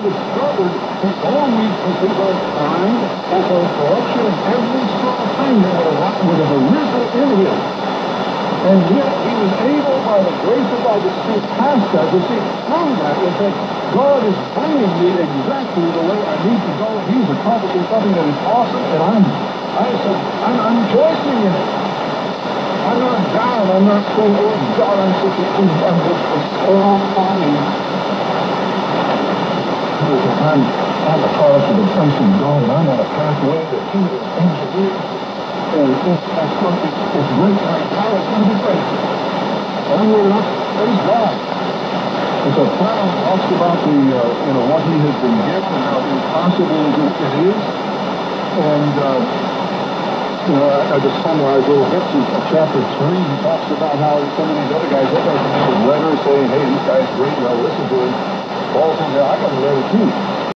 discovered his own weaknesses of time, of corruption, and every small thing that would have, arisen in him. And yet he was able, by the grace of God, to see past that, to see through that, and say, God is bringing me exactly the way I need to go. He's accomplishing something that is awesome, and I'm, I said, I'm, I'm rejoicing in it. I'm not down. I'm not saying, oh God, I'm such a, I'm just so fine. I'm, I'm a the grace of God, and I'm on a pathway that He has engineered. And it's, that's something, it's great. I'm proud to be grateful. Onward up, praise God. And so Clown talks about the, uh, you know, what he has been given and how impossible it is. And, uh, you know, I, I just summarized little bits of chapter three. He talks about how some of these other guys, they got some letters saying, hey, these guys great, well, listen to him. Paul says, yeah, I got a letter too.